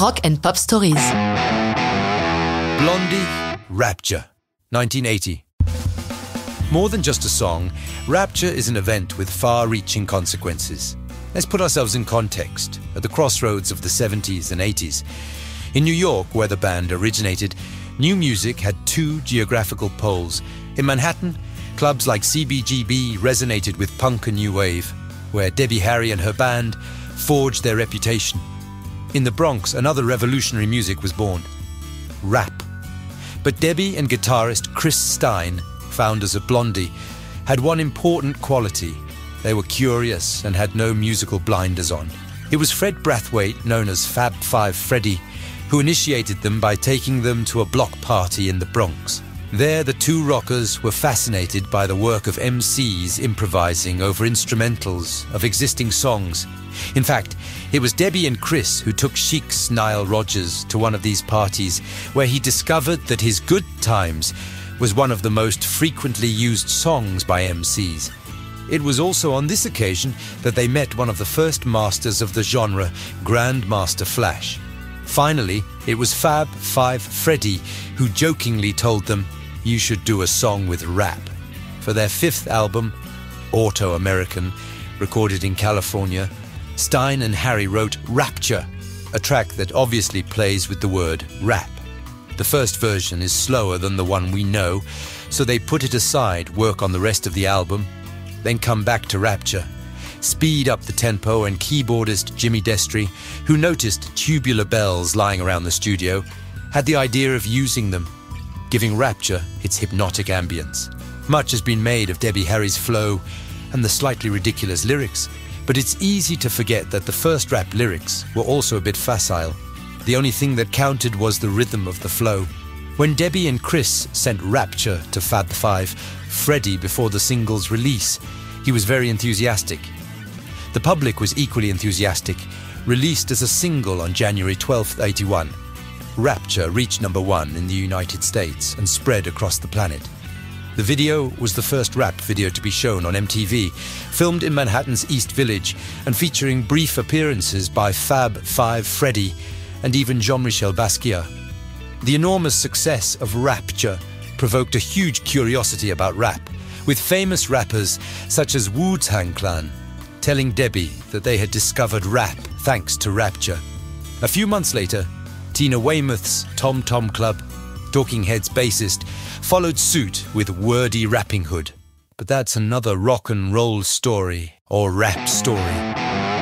Rock and Pop Stories. Blondie, Rapture, 1980. More than just a song, Rapture is an event with far reaching consequences. Let's put ourselves in context at the crossroads of the 70s and 80s. In New York, where the band originated, new music had two geographical poles. In Manhattan, clubs like CBGB resonated with punk and new wave, where Debbie Harry and her band forged their reputation. In the Bronx, another revolutionary music was born rap. But Debbie and guitarist Chris Stein, founders of Blondie, had one important quality. They were curious and had no musical blinders on. It was Fred Brathwaite, known as Fab Five Freddy, who initiated them by taking them to a block party in the Bronx. There, the two rockers were fascinated by the work of MCs improvising over instrumentals of existing songs. In fact, it was Debbie and Chris who took Chic's Nile Rodgers to one of these parties, where he discovered that his Good Times was one of the most frequently used songs by MCs. It was also on this occasion that they met one of the first masters of the genre, Grandmaster Flash. Finally, it was Fab Five Freddy who jokingly told them, You should do a song with rap. For their fifth album, Autoamerican, recorded in California, Stein and Harry wrote Rapture, a track that obviously plays with the word rap. The first version is slower than the one we know, so they put it aside, work on the rest of the album, then come back to Rapture speed up the tempo, and keyboardist Jimmy Destri, who noticed tubular bells lying around the studio, had the idea of using them, giving Rapture its hypnotic ambience. Much has been made of Debbie Harry's flow and the slightly ridiculous lyrics, but it's easy to forget that the first rap lyrics were also a bit facile. The only thing that counted was the rhythm of the flow. When Debbie and Chris sent Rapture to Fab Five, Freddy before the single's release, he was very enthusiastic the public was equally enthusiastic, released as a single on January 12, 81. Rapture reached number one in the United States and spread across the planet. The video was the first rap video to be shown on MTV, filmed in Manhattan's East Village and featuring brief appearances by Fab Five Freddy and even Jean Michel Basquiat. The enormous success of Rapture provoked a huge curiosity about rap, with famous rappers such as Wu Tang Clan, telling Debbie that they had discovered rap thanks to Rapture. A few months later, Tina Weymouth's Tom Tom Club, Talking Heads bassist, followed suit with Wordy Rappinghood. But that's another rock and roll story or rap story.